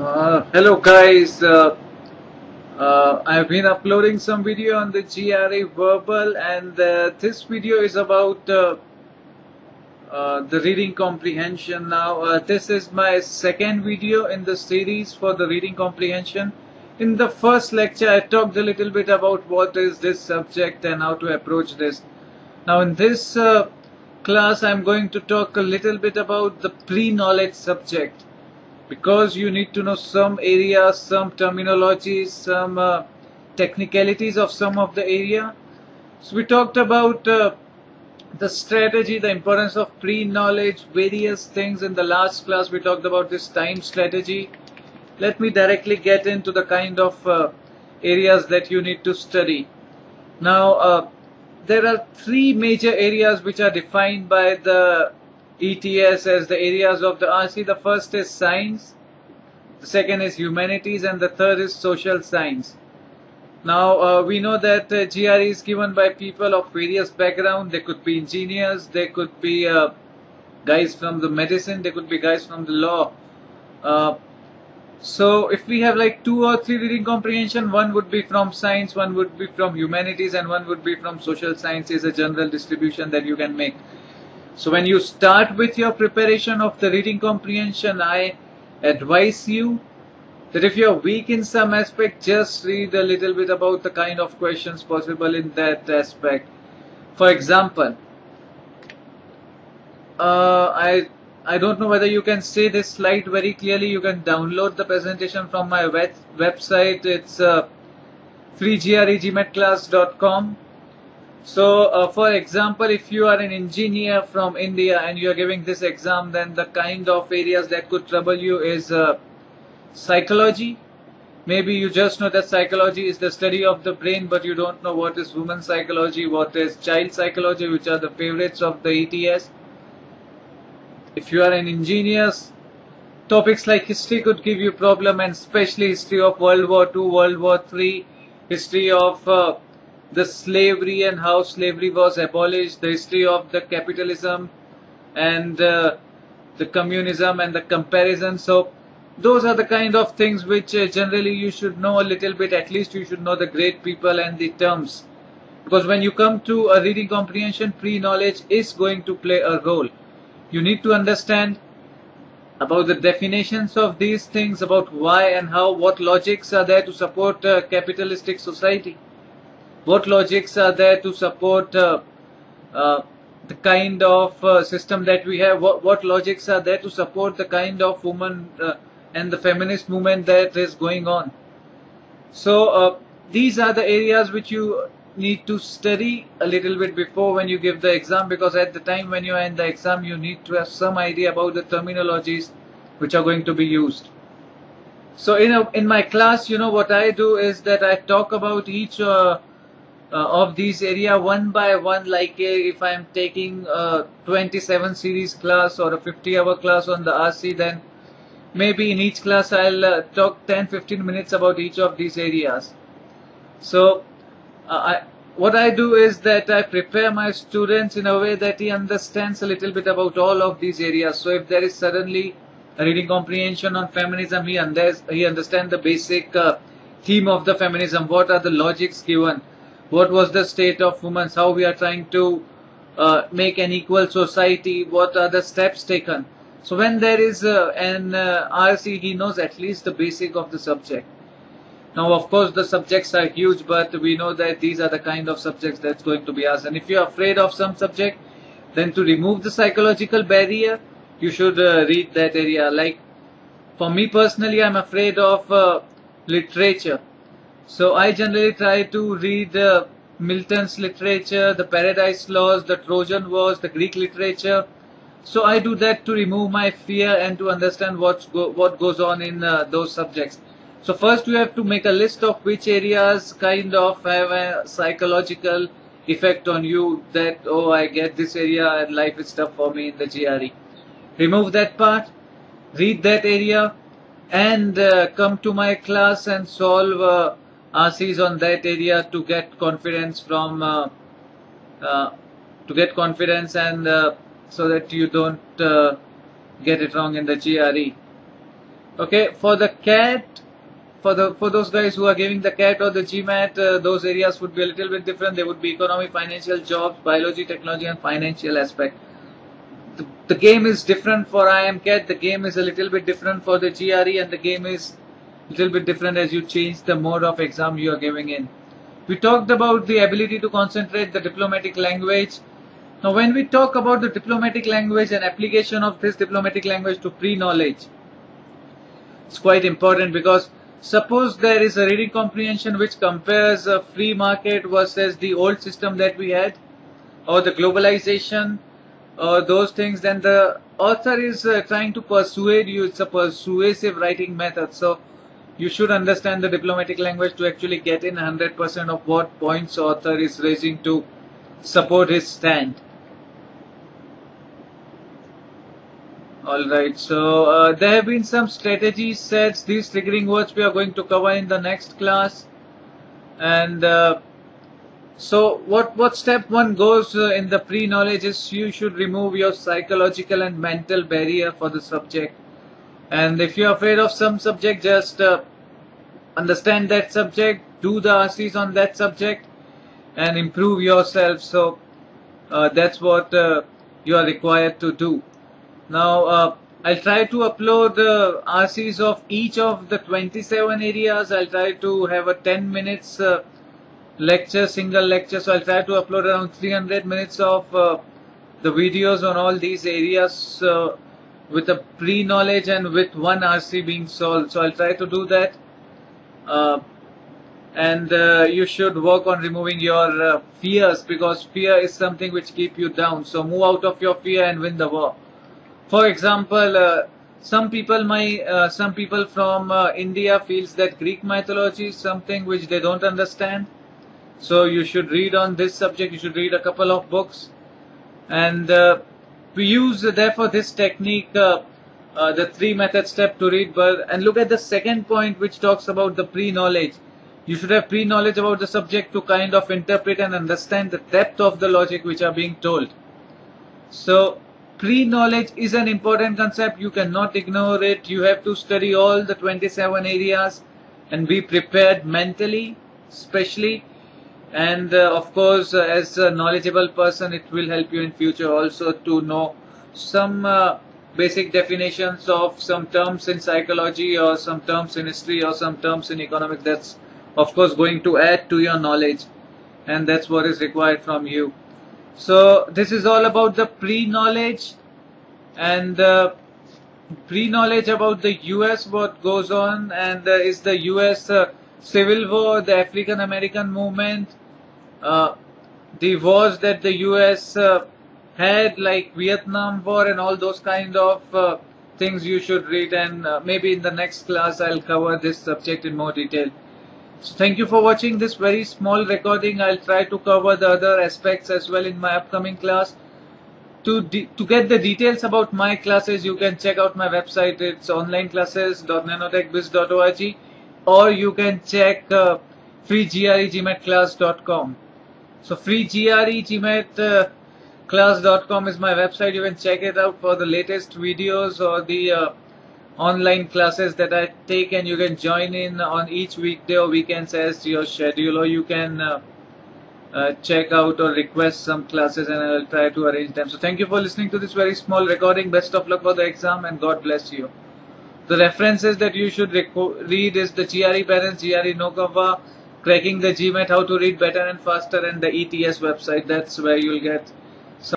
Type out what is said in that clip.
Uh, hello guys, uh, uh, I've been uploading some video on the GRE verbal and uh, this video is about uh, uh, the reading comprehension now. This is my second video in the series for the reading comprehension. In the first lecture I talked a little bit about what is this subject and how to approach this. Now in this class I'm going to talk a little bit about the pre-knowledge subject because you need to know some areas, some terminologies, some uh, technicalities of some of the area. So we talked about uh, the strategy, the importance of pre-knowledge, various things in the last class. We talked about this time strategy. Let me directly get into the kind of uh, areas that you need to study. Now, uh, there are three major areas which are defined by the ETS as the areas of the RC. The first is science, the second is humanities, and the third is social science. Now uh, we know that uh, GRE is given by people of various background. They could be engineers, they could be uh, guys from the medicine, they could be guys from the law. Uh, so if we have like two or three reading comprehension, one would be from science, one would be from humanities, and one would be from social science is a general distribution that you can make. So when you start with your preparation of the reading comprehension, I advise you that if you're weak in some aspect, just read a little bit about the kind of questions possible in that aspect. For example, uh, I I don't know whether you can see this slide very clearly. You can download the presentation from my web website. It's uh, freegregmatclass.com. So, uh, for example, if you are an engineer from India and you are giving this exam, then the kind of areas that could trouble you is uh, psychology. Maybe you just know that psychology is the study of the brain, but you don't know what is woman psychology, what is child psychology, which are the favorites of the ETS. If you are an engineer, topics like history could give you problem, and especially history of World War II, World War III, history of uh, the slavery and how slavery was abolished, the history of the capitalism and uh, the communism and the comparison. So those are the kind of things which uh, generally you should know a little bit. At least you should know the great people and the terms. Because when you come to a reading comprehension, pre-knowledge is going to play a role. You need to understand about the definitions of these things, about why and how, what logics are there to support a capitalistic society what logics are there to support uh, uh, the kind of uh, system that we have. What, what logics are there to support the kind of woman uh, and the feminist movement that is going on? So uh, these are the areas which you need to study a little bit before when you give the exam because at the time when you are in the exam you need to have some idea about the terminologies which are going to be used. So in a, in my class you know what I do is that I talk about each uh, of these area one by one like uh, if I am taking a 27 series class or a 50 hour class on the RC then maybe in each class I'll uh, talk 10-15 minutes about each of these areas. So uh, I, what I do is that I prepare my students in a way that he understands a little bit about all of these areas. So if there is suddenly a reading comprehension on feminism, he, under, he understands the basic uh, theme of the feminism, what are the logics given, what was the state of women, how we are trying to uh, make an equal society, what are the steps taken. So when there is uh, an uh, RC, he knows at least the basic of the subject. Now, of course, the subjects are huge, but we know that these are the kind of subjects that's going to be asked. And if you're afraid of some subject, then to remove the psychological barrier, you should uh, read that area. Like, for me personally, I'm afraid of uh, literature. So I generally try to read uh, Milton's literature, the Paradise Lost, the Trojan Wars, the Greek literature. So I do that to remove my fear and to understand what's go what goes on in uh, those subjects. So first you have to make a list of which areas kind of have a psychological effect on you that, oh, I get this area and life is tough for me in the GRE. Remove that part, read that area and uh, come to my class and solve uh, RCs on that area to get confidence from uh, uh, to get confidence and uh, so that you don't get it wrong in the GRE. Okay, for the CAT, for the for those guys who are giving the CAT or the GMAT, uh, those areas would be a little bit different. They would be economy, financial, jobs, biology, technology, and financial aspect. The, the game is different for IMCAT. The game is a little bit different for the GRE, and the game is little bit different as you change the mode of exam you are giving in. We talked about the ability to concentrate the diplomatic language. Now, when we talk about the diplomatic language and application of this diplomatic language to pre-knowledge, it's quite important because suppose there is a reading comprehension which compares a free market versus the old system that we had or the globalization or those things then the author is uh, trying to persuade you it's a persuasive writing method so you should understand the diplomatic language to actually get in 100% of what points author is raising to support his stand Alright, so uh, there have been some strategy sets, these triggering words we are going to cover in the next class. And uh, so what, what step one goes uh, in the pre-knowledge is you should remove your psychological and mental barrier for the subject. And if you're afraid of some subject, just uh, understand that subject, do the RCs on that subject and improve yourself. So uh, that's what uh, you are required to do. Now, uh, I'll try to upload the RCs of each of the 27 areas. I'll try to have a 10 minutes uh, lecture, single lecture. So I'll try to upload around 300 minutes of uh, the videos on all these areas uh, with a pre-knowledge and with one RC being solved. So I'll try to do that. Uh, and you should work on removing your fears because fear is something which keep you down. So move out of your fear and win the war. For example uh, some people my uh, some people from uh, India feels that Greek mythology is something which they don't understand. So you should read on this subject. You should read a couple of books. And uh, we use uh, therefore this technique uh, the three method step to read but and look at the second point which talks about the pre-knowledge. You should have pre-knowledge about the subject to kind of interpret and understand the depth of the logic which are being told. So pre-knowledge is an important concept. You cannot ignore it. You have to study all the 27 areas and be prepared mentally especially and uh, of course uh, as a knowledgeable person it will help you in future also to know some uh, basic definitions of some terms in psychology or some terms in history or some terms in economics that's of course going to add to your knowledge and that's what is required from you. So this is all about the pre-knowledge and uh, pre-knowledge about the US, what goes on, and uh, is the US uh, Civil War, the African American movement, uh, the wars that the US uh, had, like Vietnam War and all those kind of uh, things you should read. And maybe in the next class I'll cover this subject in more detail. So thank you for watching this very small recording. I'll try to cover the other aspects as well in my upcoming class. To, to get the details about my classes, you can check out my website. It's onlineclasses.nanotechbiz.org or you can check uh, freegregmatclass.com. So freegregmatclass.com is my website. You can check it out for the latest videos or the uh, online classes that I take and you can join in on each weekday or weekends as your schedule or you can uh, uh, check out or request some classes and I will try to arrange them. So thank you for listening to this very small recording. Best of luck for the exam and God bless you. The references that you should read is the GRE Barron's, GRE No Cover, Cracking the GMAT, How to Read Better and Faster and the ETS website. That's where you'll get